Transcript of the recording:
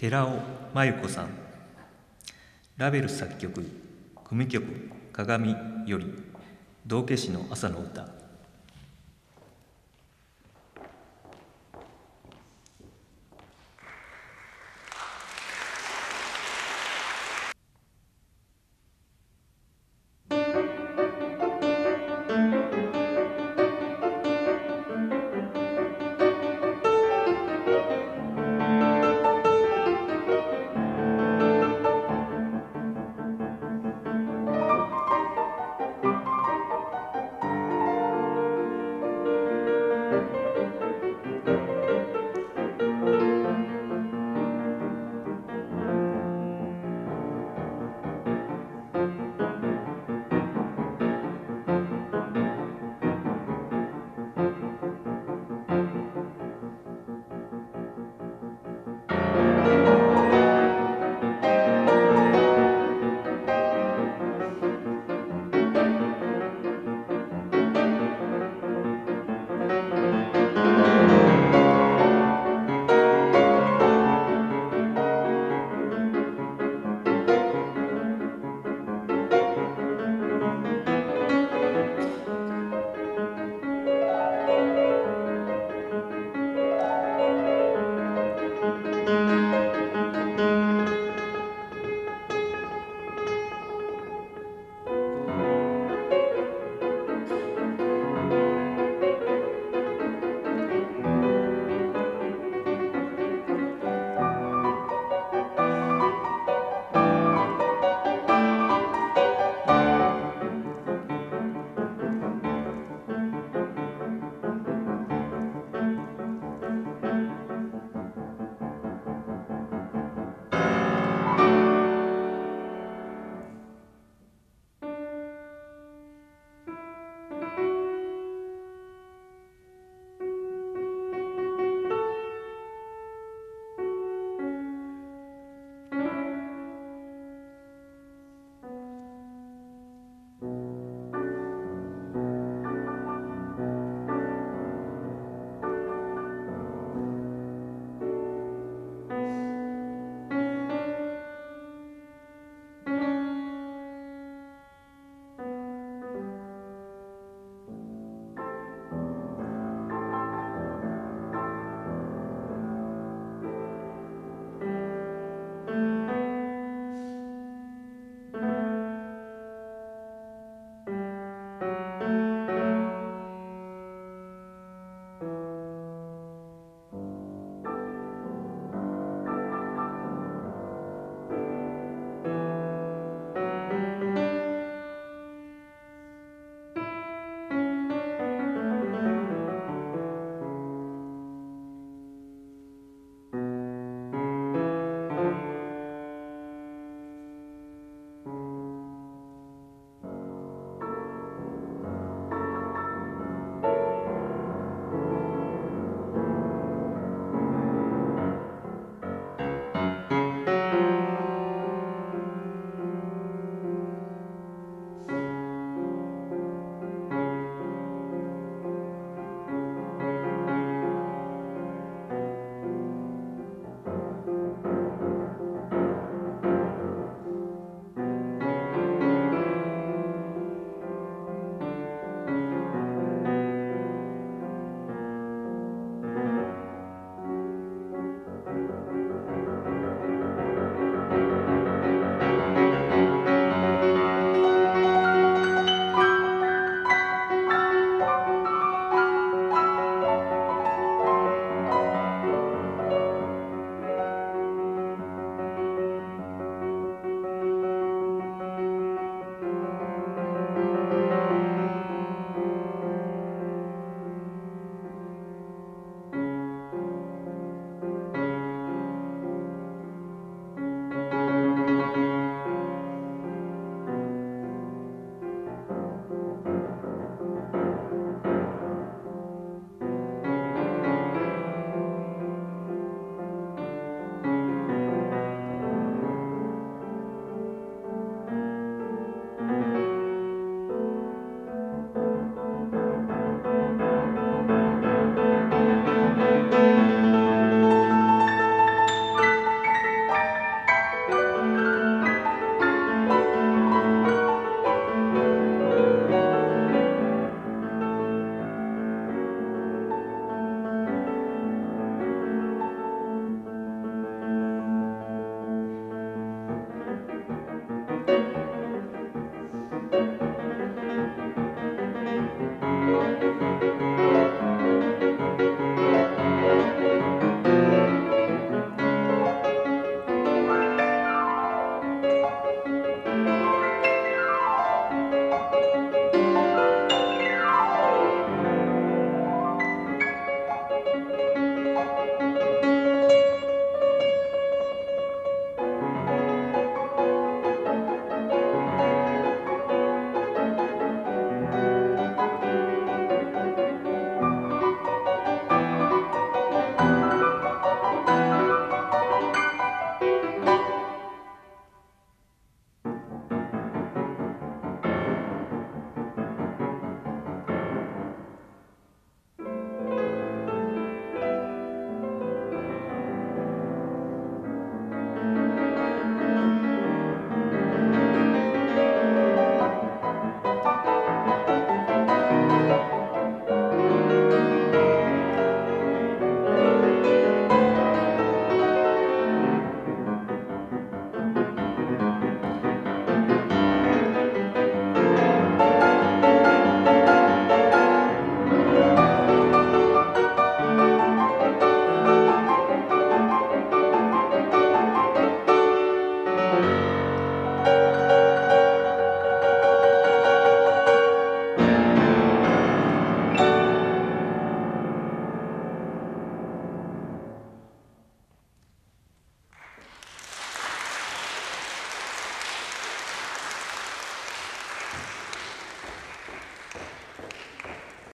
寺尾真由子さん。ラベル作曲組曲「鏡」より道化師の朝の歌。